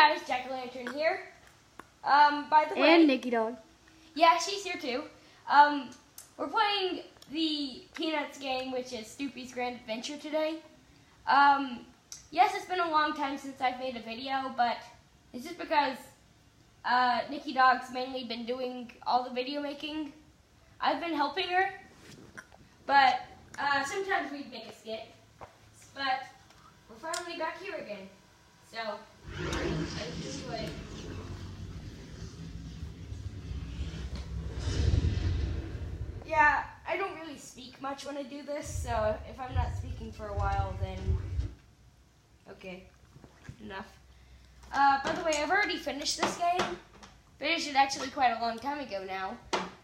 guys, Jack Lantern here. Um, by the way, And Nikki Dog. yeah, she's here too. Um, we're playing the Peanuts game, which is Snoopy's Grand Adventure today. Um, yes, it's been a long time since I've made a video, but it's just because uh, Nikki Dog's mainly been doing all the video making. I've been helping her, but uh, sometimes we'd make a skit. But we're finally back here again. So, let's do it. Yeah, I don't really speak much when I do this, so if I'm not speaking for a while, then okay, enough. Uh, by the way, I've already finished this game. Finished it actually quite a long time ago now,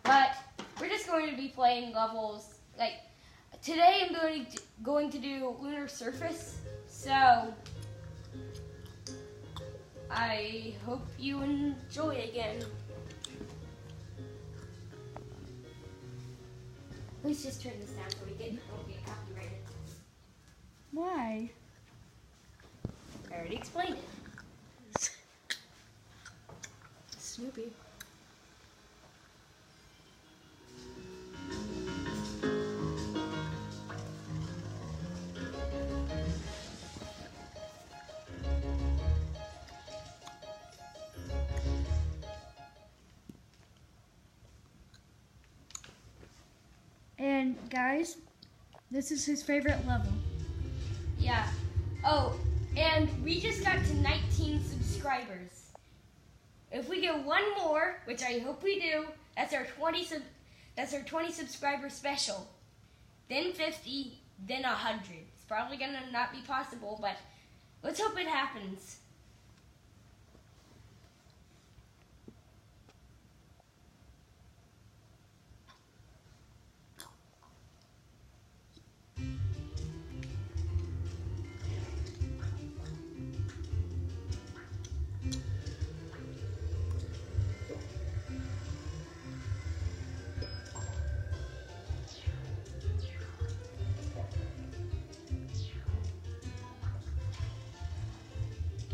but we're just going to be playing levels. Like today, I'm going to going to do lunar surface. So I hope you enjoy again. Let's just turn this down so we get get copyrighted. Why? I already explained it. Snoopy. Guys, this is his favorite level. Yeah. Oh, and we just got to 19 subscribers. If we get one more, which I hope we do, that's our 20 sub that's our 20 subscriber special. Then 50, then 100. It's probably gonna not be possible, but let's hope it happens.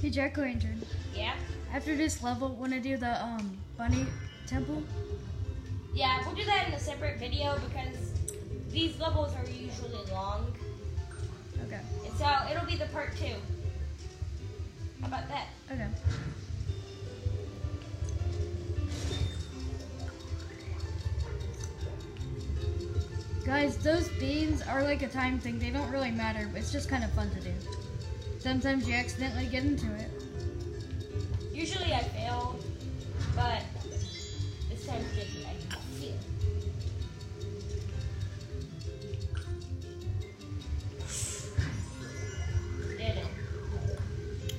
Hey Jack Lantern. Yeah. After this level, wanna do the um bunny temple? Yeah, we'll do that in a separate video because these levels are usually long. Okay. And so it'll be the part two. How about that? Okay. Guys, those beans are like a time thing. They don't really matter, it's just kind of fun to do. Sometimes you accidentally get into it. Usually I fail, but this time didn't. I feel. Did it.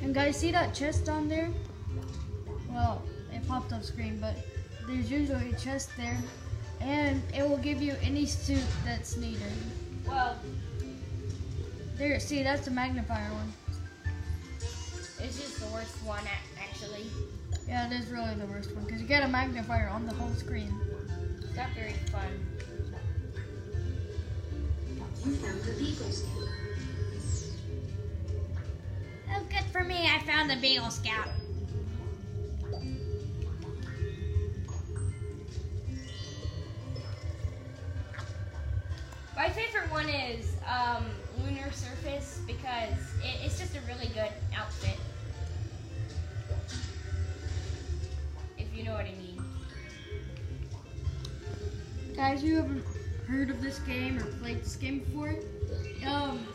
And guys, see that chest on there? Well, it popped off screen, but there's usually a chest there. And it will give you any suit that's needed. Well, There, see, that's the magnifier one. It's is the worst one actually. Yeah, it is really the worst one, because you get a magnifier on the whole screen. It's not very fun. You found the Beagle Scout. Oh, good for me, I found the Beagle Scout. My favorite one is um, Lunar Surface because it, it's just a really good outfit. If you know what I mean. Guys, you haven't heard of this game or played this game before? Um,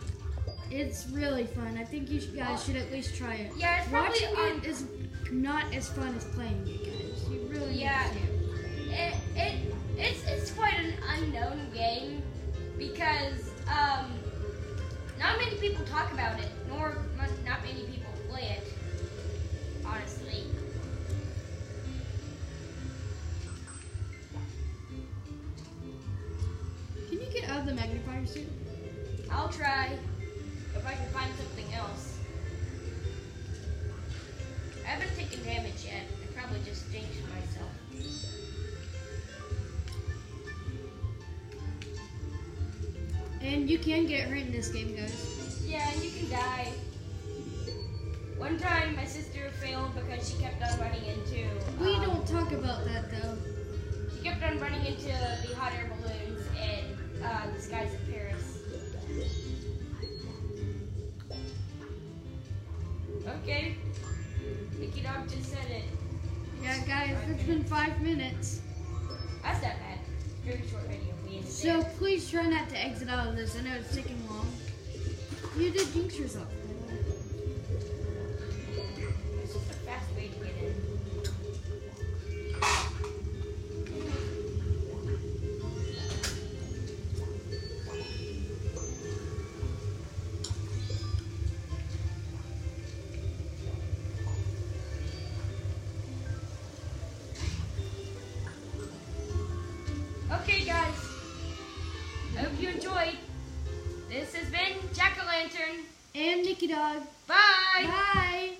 it's really fun. I think you guys should at least try it. Yeah, it's probably Watching it is not as fun as playing it, guys. You really Yeah. need to. It, it it's it's quite an unknown game because um, not many people talk about it, nor not many people play it. I'll try if I can find something else. I haven't taken damage yet. I probably just jinxed myself. And you can get hurt in this game, guys. Yeah, you can die. One time, my sister failed because she kept on running into. We um, don't talk about that though. She kept on running into the hot air balloons in uh, the skies of Paris. Okay. Nikki Dog just said it. Yeah, guys, it's been five minutes. That's not bad. Very short video. We So there. please try not to exit out of this. I know it's taking long. You did jinx yourself. It's just a fast way to get in. Lantern. And Nicky Dog. Bye. Bye.